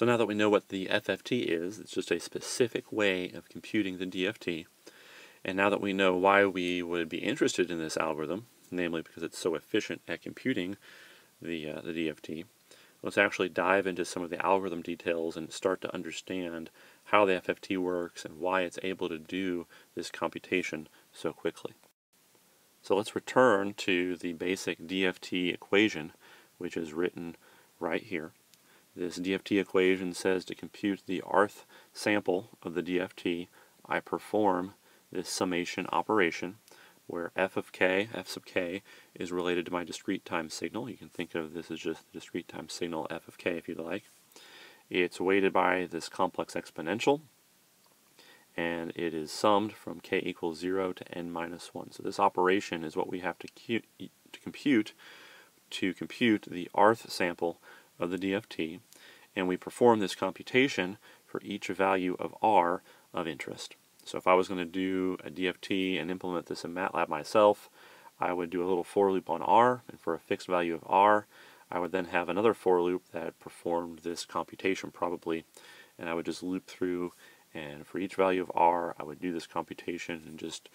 So now that we know what the FFT is, it's just a specific way of computing the DFT. And now that we know why we would be interested in this algorithm, namely because it's so efficient at computing the, uh, the DFT, let's actually dive into some of the algorithm details and start to understand how the FFT works and why it's able to do this computation so quickly. So let's return to the basic DFT equation, which is written right here. This DFT equation says to compute the rth sample of the DFT, I perform this summation operation where f of k, f sub k, is related to my discrete time signal. You can think of this as just the discrete time signal f of k if you'd like. It's weighted by this complex exponential, and it is summed from k equals 0 to n minus 1. So this operation is what we have to, to compute to compute the rth sample of the DFT, and we perform this computation for each value of r of interest. So if I was going to do a DFT and implement this in MATLAB myself, I would do a little for loop on r, and for a fixed value of r, I would then have another for loop that performed this computation probably, and I would just loop through, and for each value of r, I would do this computation and just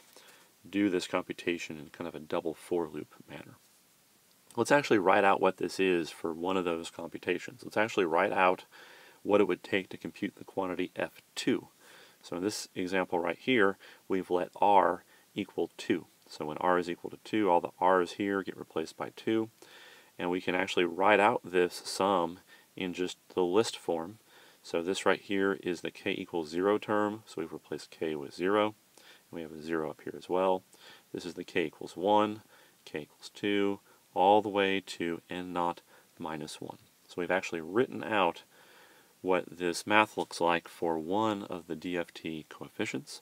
do this computation in kind of a double for loop manner. Let's actually write out what this is for one of those computations. Let's actually write out what it would take to compute the quantity f2. So in this example right here, we've let r equal 2. So when r is equal to 2, all the r's here get replaced by 2. And we can actually write out this sum in just the list form. So this right here is the k equals 0 term, so we've replaced k with 0. We have a 0 up here as well. This is the k equals 1, k equals 2, all the way to n naught minus 1. So we've actually written out what this math looks like for one of the DFT coefficients.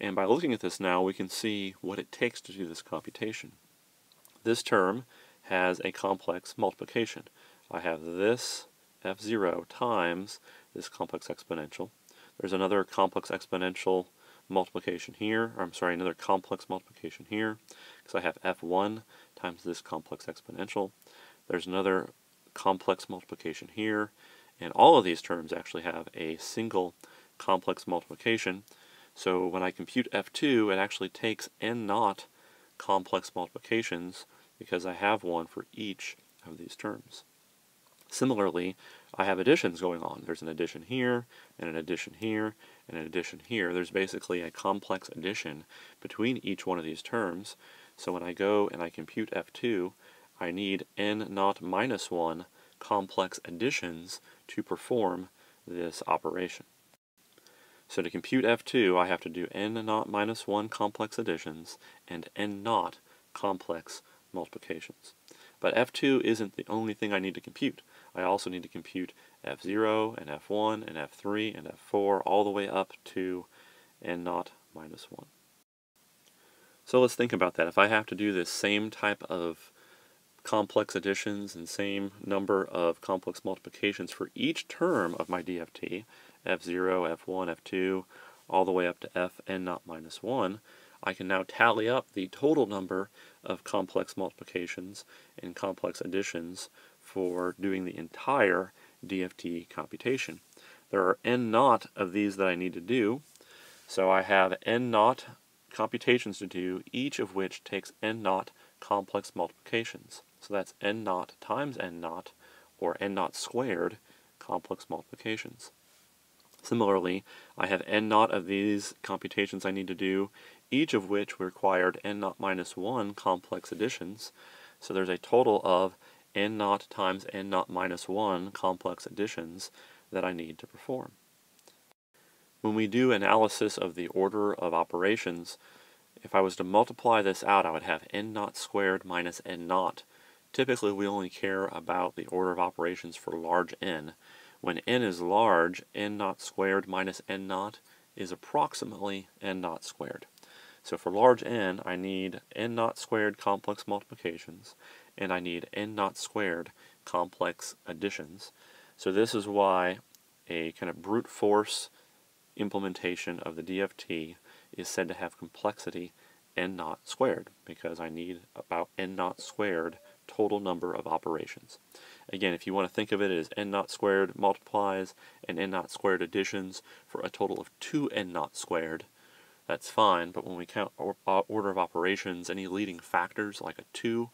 And by looking at this now, we can see what it takes to do this computation. This term has a complex multiplication. I have this f0 times this complex exponential. There's another complex exponential multiplication here, or I'm sorry, another complex multiplication here, because I have f1 times this complex exponential. There's another complex multiplication here, and all of these terms actually have a single complex multiplication. So when I compute f2, it actually takes n naught complex multiplications because I have one for each of these terms. Similarly, I have additions going on. There's an addition here, and an addition here, and an addition here. There's basically a complex addition between each one of these terms. So when I go and I compute f2, I need n naught minus 1 complex additions to perform this operation. So to compute f2, I have to do n naught minus 1 complex additions and n naught complex multiplications. But f2 isn't the only thing I need to compute. I also need to compute f0 and f1 and f3 and f4 all the way up to n naught minus 1. So let's think about that. If I have to do this same type of complex additions and same number of complex multiplications for each term of my DFT, f0, f1, f2, all the way up to f n naught minus 1, I can now tally up the total number of complex multiplications and complex additions for doing the entire DFT computation. There are n naught of these that I need to do, so I have n naught computations to do, each of which takes n naught complex multiplications. So that's n naught times n naught, or n naught squared, complex multiplications. Similarly, I have n naught of these computations I need to do, each of which required n naught minus 1 complex additions. So there's a total of n naught times n naught minus 1 complex additions that I need to perform. When we do analysis of the order of operations, if I was to multiply this out, I would have n naught squared minus n naught. Typically, we only care about the order of operations for large n. When n is large, n naught squared minus n naught is approximately n naught squared. So for large n, I need n naught squared complex multiplications, and I need n naught squared complex additions. So this is why a kind of brute force implementation of the DFT is said to have complexity n naught squared because I need about n naught squared total number of operations. Again, if you want to think of it as n naught squared multiplies and n naught squared additions for a total of 2 n naught squared, that's fine, but when we count uh, order of operations, any leading factors like a 2,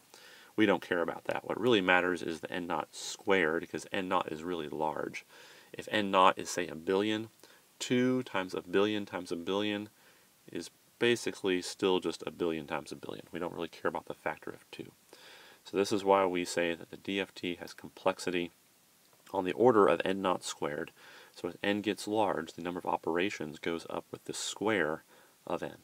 we don't care about that. What really matters is the n naught squared, because n naught is really large. If n naught is, say, a billion, 2 times a billion times a billion is basically still just a billion times a billion. We don't really care about the factor of 2. So this is why we say that the DFT has complexity on the order of n naught squared. So as n gets large, the number of operations goes up with the square of n.